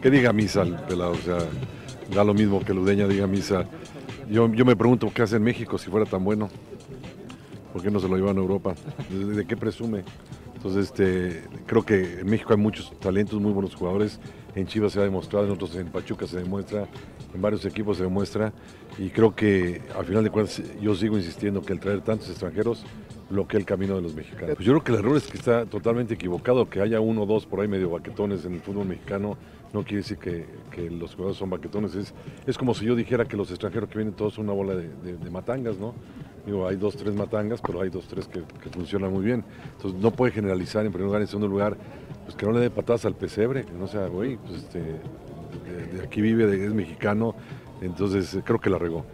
Que diga misa el pelado, o sea, da lo mismo que Ludeña diga misa. Yo, yo me pregunto qué hace en México si fuera tan bueno. ¿Por qué no se lo llevan a Europa? ¿De, qué presume? Entonces, este, creo que en México hay muchos talentos, muy buenos jugadores. En Chivas se ha demostrado, en otros en Pachuca se demuestra, en varios equipos se demuestra. Y creo que al final de cuentas yo sigo insistiendo que el traer tantos extranjeros bloquea el camino de los mexicanos. Pues yo creo que el error es que está totalmente equivocado, que haya uno o dos por ahí medio baquetones en el fútbol mexicano. No quiere decir que, los jugadores son baquetones. Es, es como si yo dijera que los extranjeros que vienen todos son una bola de matangas, ¿no? Digo, hay dos, tres matangas, pero hay dos, tres que, que, funcionan muy bien. Entonces no puede generalizar en primer lugar, en segundo lugar, pues que no le dé patadas al pesebre, que no sea, güey, pues este, de, de aquí vive, es mexicano, entonces creo que la regó.